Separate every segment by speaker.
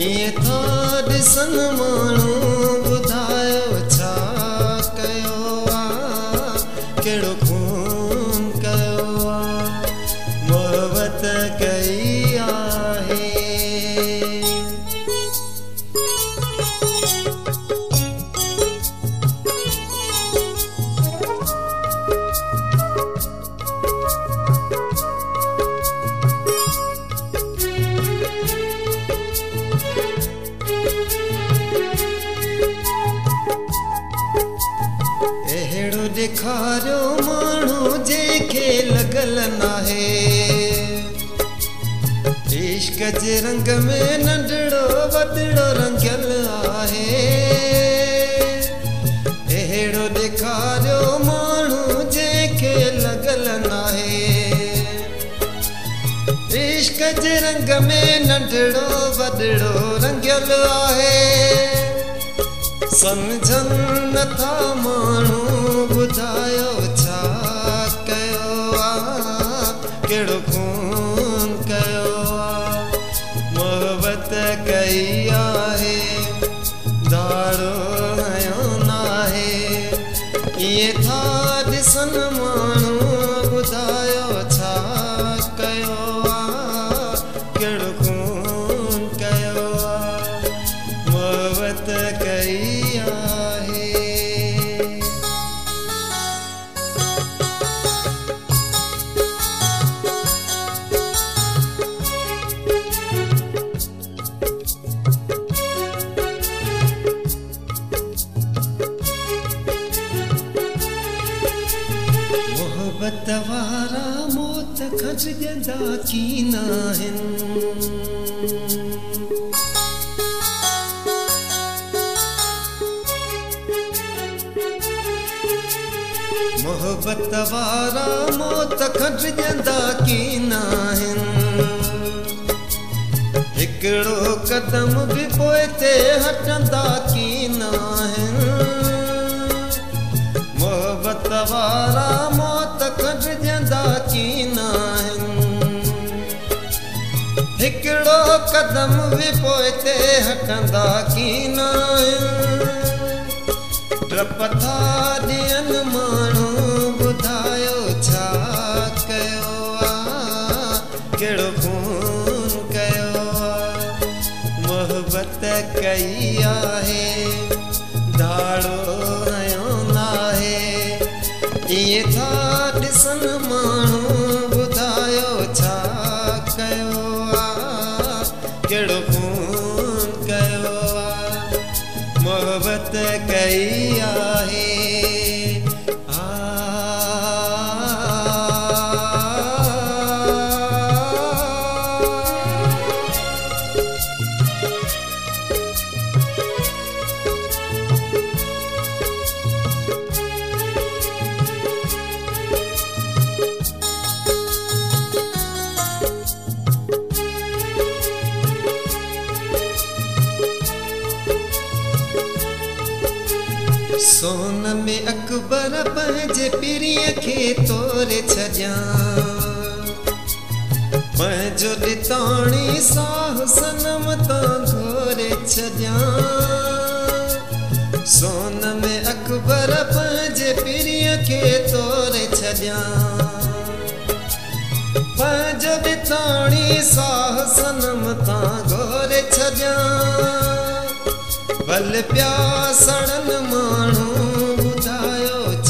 Speaker 1: ائين ٿا ڏسن ماڻهو ٻڌايو ڇا ڪيو آهي؟ ڪهڙو خون ڏيکاريو ماڻهو جنهن کي لڳل ناهي. عشق جي رنگ ۾ ننڍڙو وڏڙو رنگيل آهي. اهڙو ڏيکاريو ماڻهو جنهن کي لڳل ناهي. عشق جي رنگ ۾ ننڍڙو وڏڙو رنگيل آهي. سمجهن نٿا ماڻهو ٻڌايو ڇا ڪيو آهي؟ ڪهڙو خون ڪيو آهي؟ محبت ڪئي آهي. ناهي. ائين ٿا ڏسن ماڻهو ٻڌايو ڇا ڪيو آهي؟ ڪهڙو خون ڪيو آهي؟ محبت ڪئي آهي محبت وارا موت کجندا ڪين آهن هڪڙو قدم به پوءِ تي هڪڙو قدم به پوءِ تي هٽندا ڊپ ٿا ڏين ماڻهو ٻڌايو जड़ फ़ोन कयो मोहबत कई आहे। سون ۾ اڪبر پنهنجي پيريءَ کي توري ڇڏيان. پنهنجو ڏتاڻي ساهه صنم تان گهوري ڇڏيان. سون ۾ اڪبر پنهنجي پيريءَ کي توري ڇڏيان. پنهنجو ڏتاڻي ساهه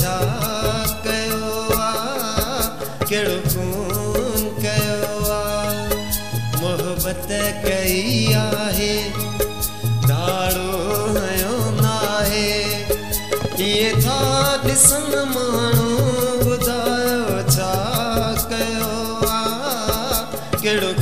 Speaker 1: ڇا ڪيو آهي ڪهڙو ڪيو آهي محبت ڪئي آهي ماڻهو ٻڌايو ڇا ڪيو آهي ڪهڙو